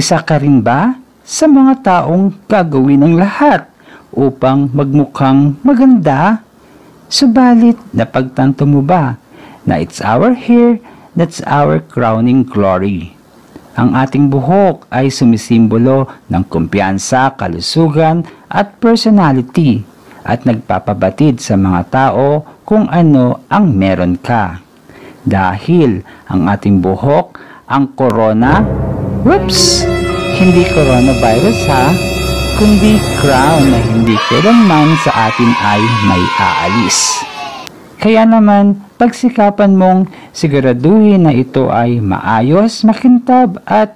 Isa ka rin ba sa mga taong gagawin ang lahat upang magmukhang maganda? Subalit, napagtanto mo ba na it's our hair that's our crowning glory? Ang ating buhok ay sumisimbolo ng kumpiyansa, kalusugan at personality at nagpapabatid sa mga tao kung ano ang meron ka. Dahil ang ating buhok, ang corona, whoops, hindi coronavirus ha, kundi crown na hindi kailanman sa atin ay may aalis. Kaya naman, pagsikapan mong siguraduhin na ito ay maayos, makintab at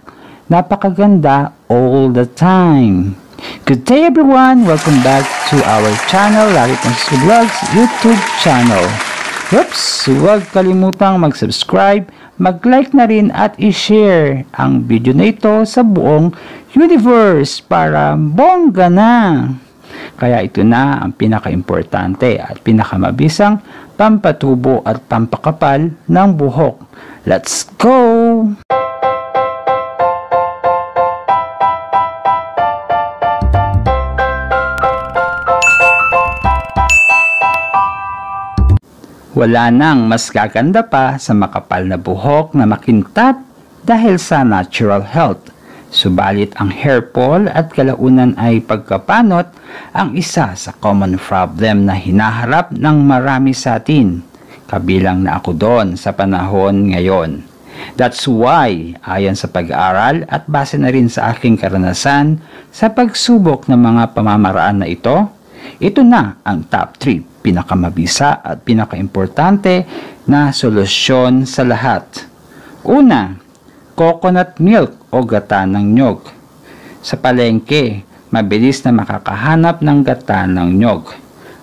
napakaganda all the time. Good day everyone! Welcome back to our channel, Larry Vlogs YouTube channel. Oops! Huwag kalimutang mag-subscribe, mag-like na rin at i-share ang video na ito sa buong universe para bongga na! Kaya ito na ang pinaka-importante at pinakamabisang pampatubo at pampakapal ng buhok. Let's go! Wala nang mas gaganda pa sa makapal na buhok na makintab dahil sa natural health. Subalit ang hair fall at kalaunan ay pagkapanot ang isa sa common problem na hinaharap ng marami sa atin. Kabilang na ako doon sa panahon ngayon. That's why, ayon sa pag-aaral at base na rin sa aking karanasan sa pagsubok ng mga pamamaraan na ito, ito na ang top 3 pinakamabisa at pinakaimportante na solusyon sa lahat. Una, coconut milk o gata ng nyog. Sa palengke, mabilis na makakahanap ng gata ng nyog.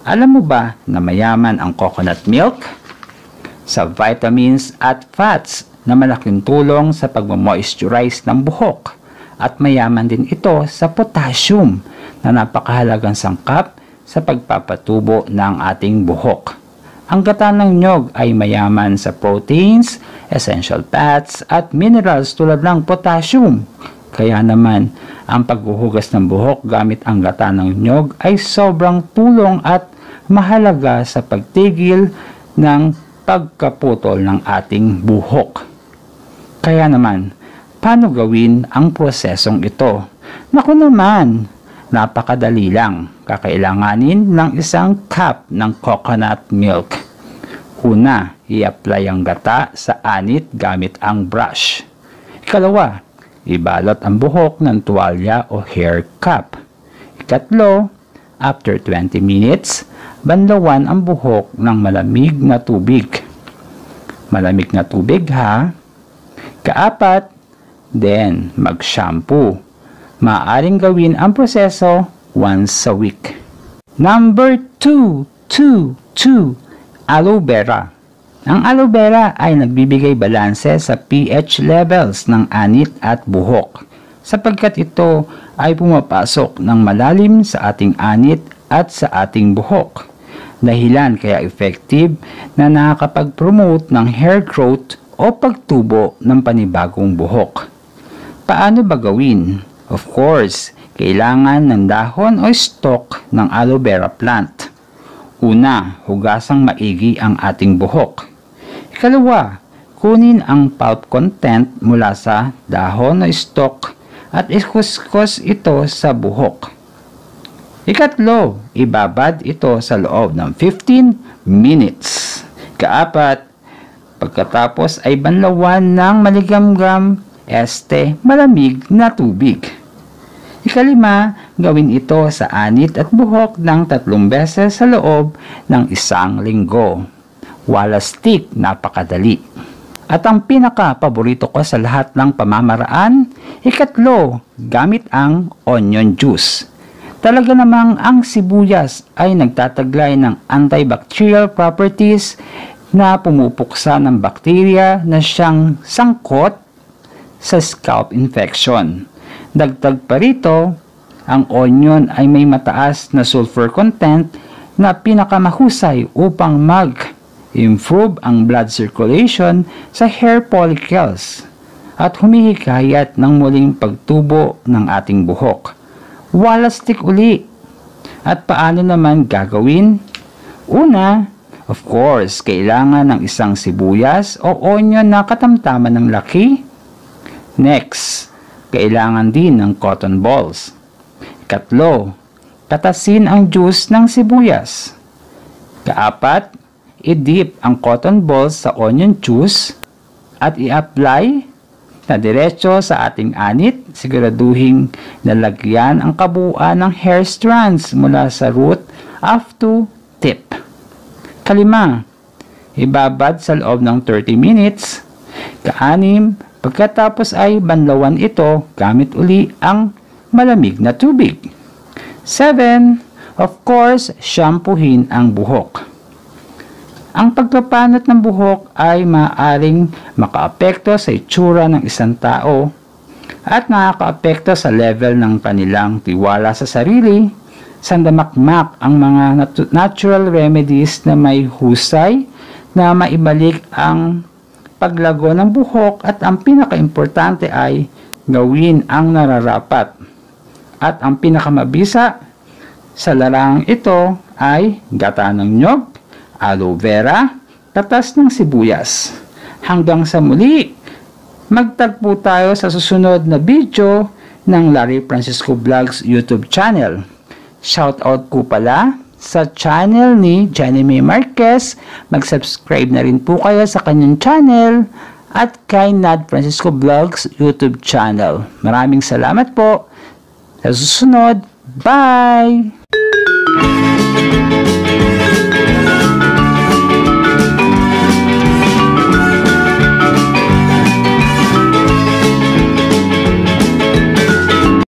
Alam mo ba na mayaman ang coconut milk? Sa vitamins at fats na malaking tulong sa pag-moisturize ng buhok at mayaman din ito sa potassium na napakahalagang sangkap sa pagpapatubo ng ating buhok. Ang gata ng nyog ay mayaman sa proteins, essential fats at minerals tulad ng potassium. Kaya naman, ang paghuhugas ng buhok gamit ang gata ng nyog ay sobrang tulong at mahalaga sa pagtigil ng pagkaputol ng ating buhok. Kaya naman, paano gawin ang prosesong ito? Naku naman, napakadali lang kakailanganin ng isang cup ng coconut milk. Una, i-apply ang gata sa anit gamit ang brush. Ikalawa, ibalot ang buhok ng tuwalya o hair cap. Ikatlo, after 20 minutes, banlawan ang buhok ng malamig na tubig. Malamig na tubig ha. Kaapat, then mag-shampoo. Maaring gawin ang proseso once a week. Number 2, 2, 2, aloe vera. Ang aloe vera ay nagbibigay balanse sa pH levels ng anit at buhok sapagkat ito ay pumapasok ng malalim sa ating anit at sa ating buhok. Dahilan kaya effective na nakakapag-promote ng hair growth o pagtubo ng panibagong buhok. Paano ba gawin? Of course, kailangan ng dahon o stalk ng aloe vera plant. Una, hugasang maigi ang ating buhok. Ikalawa, kunin ang pulp content mula sa dahon o stalk at ikuskus ito sa buhok. Ikatlo, ibabad ito sa loob ng 15 minutes. Kaapat, pagkatapos ay banlawan ng maligamgam este malamig na tubig. Ikalima, gawin ito sa anit at buhok ng tatlong beses sa loob ng isang linggo. Wala stick, napakadali. At ang pinaka-paborito ko sa lahat ng pamamaraan, ikatlo, gamit ang onion juice. Talaga namang ang sibuyas ay nagtataglay ng antibacterial properties na pumupuksa ng bakterya na siyang sangkot sa scalp infection. Dagdag pa rito, ang onion ay may mataas na sulfur content na pinakamahusay upang mag-improve ang blood circulation sa hair follicles. at humihikayat ng muling pagtubo ng ating buhok. Wala stick uli. At paano naman gagawin? Una, of course, kailangan ng isang sibuyas o onion na katamtaman ng laki. Next, kailangan din ng cotton balls. Katlo, katasin ang juice ng sibuyas. Kaapat, i-dip ang cotton balls sa onion juice at i-apply na diretso sa ating anit, siguraduhin na lagyan ang kabuuan ng hair strands mula sa root up to tip. Kalima, ibabad sa loob ng 30 minutes. Kaanim, pagkatapos ay banlawan ito gamit uli ang malamig na tubig. 7. Of course, shampoohin ang buhok. Ang pagpapanat ng buhok ay maaaring makaapekto sa itsura ng isang tao at nakakaapekto sa level ng kanilang tiwala sa sarili, sandamakmak ang mga nat- natural remedies na may husay na maibalik ang paglago ng buhok at ang pinakaimportante ay gawin ang nararapat. At ang pinakamabisa sa larangang ito ay gata ng nyog, aloe vera, tatas ng sibuyas. Hanggang sa muli, magtagpo tayo sa susunod na video ng Larry Francisco Vlogs YouTube channel. Shoutout po pala sa channel ni Jenny May Marquez. Mag-subscribe na rin po kayo sa kanyang channel at kay Nad Francisco Vlogs YouTube channel. Maraming salamat po. Sa susunod, bye!